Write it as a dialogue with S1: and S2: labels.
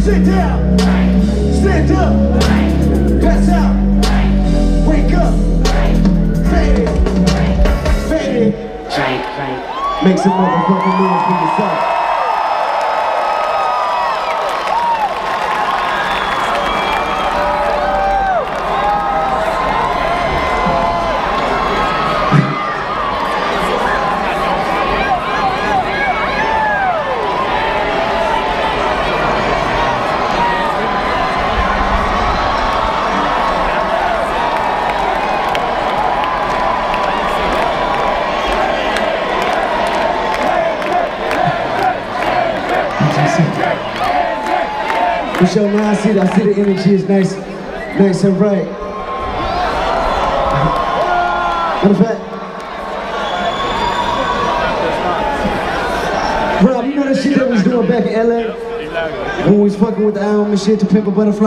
S1: Sit down. Stand up. Pass out. Wake up. Fade it. Fade it.
S2: Drink, drink.
S1: Make some motherfucking noise for yourself. For sure, man, I see, I see the energy is nice, nice and right. Matter of fact, Rob, you know that shit that we was doing back in LA? When we was fucking with the album and shit to Pimp a Butterfly?